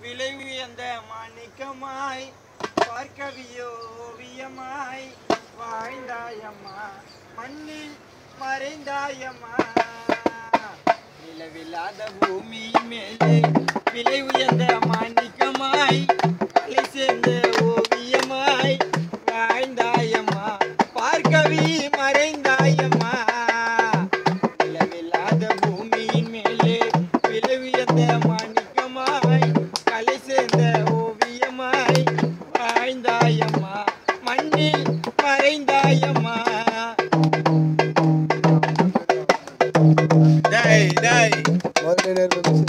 விலை உயர்ந்த மாணிக்கமாய் பார்க்கவியோ ஓவியமாய் வாழ்ந்தாயம்மா மண்ணில் மறைந்தாயம்மா. நிலவில்லாத பூமியின் மேலே விலை உயர்ந்த மாணிக்கமாய்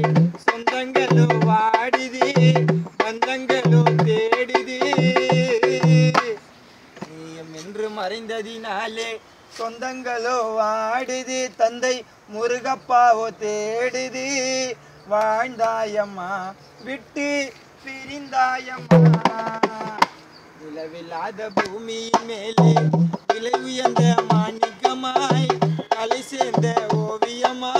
மறைந்ததினாலே சொந்தங்களோ வாடுது பந்தங்களோ என்று மறைந்ததினாலே சொந்தங்களோ வாடுது தந்தை முருகப்பாவோ தேடுது. வாழ்ந்தாயம்மா விட்டு பிரிந்தாயம்மா. நிலவில்லாத பூமியின் மேலே விலை உயர்ந்த மாணிக்கமாய் கலை சேர்ந்த ஓவியமாய்.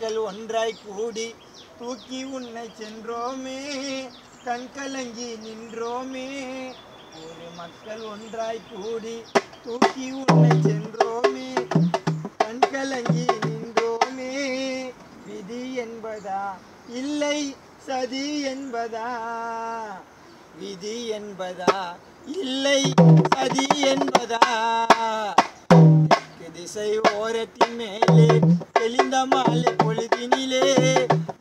மக்கள் ஒன்றாய் கூடி தூக்கி உன்னை சென்றோமே. கண் கலங்கி நின்றோமே. ஒரு மக்கள் ஒன்றாய் கூடி தூக்கி உன்னை சென்றோமே. கண் கலங்கி நின்றோமே. விதி என்பதா? இல்லை சதி என்பதா? விதி என்பதா? இல்லை சதி என்பதா? திசை ஓரத்தின் மேலே தெளிந்த மாலை பொழுதினிலே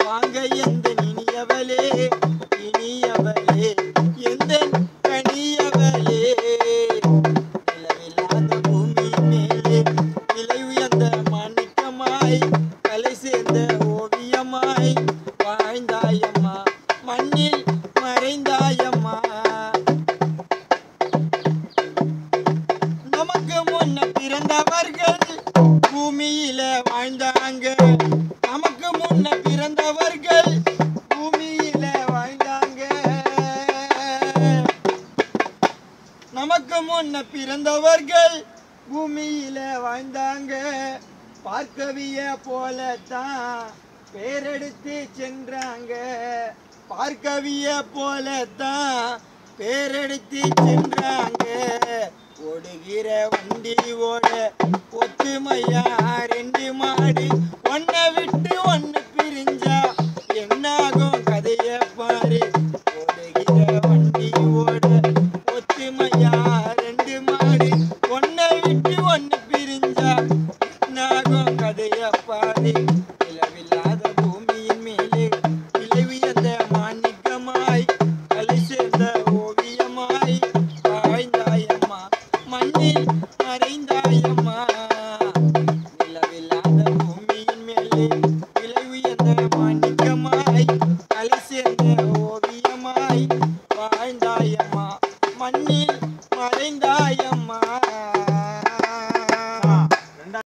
வாங்க எந்த இனியவளே பிறந்தவர்கள் பூமியில வாழ்ந்தாங்க. பார்க்கவிய போலத்தான் பேரெடுத்து சென்றாங்க. பார்க்கவிய போலத்தான் பேரெடுத்து சென்றாங்க. ஓடுகிற வண்டி ஓட ஒத்துமையா ரெண்டு மாடு. ஒன்ன விட்டு ஒன்னு பிரிஞ்சா என்னாகும் கதைய பாரு ஓடுகிற வண்டி ஓட ஒத்துமையா மறைந்தாயம்மா நிலவில்லாத பூமியின் மேலே விலை உயர்ந்த மாணிக்கமாய் கலை சேர்ந்த ஓவியமாய்